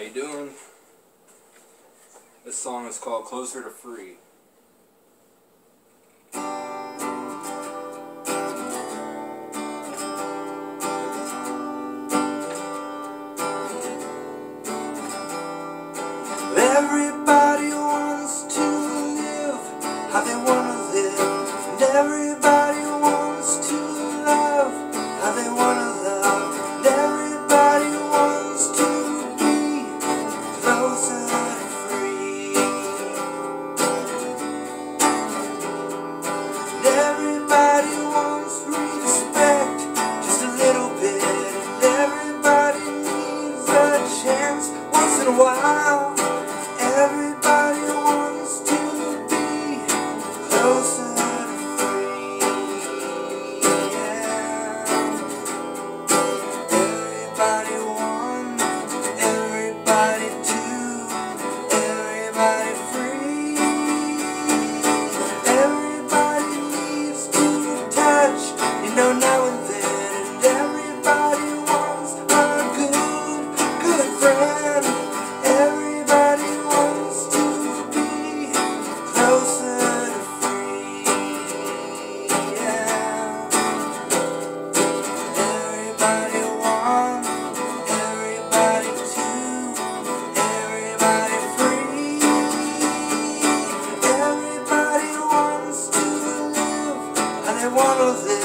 How you doing? This song is called Closer to Free. Everybody wants to live how they want while. of it.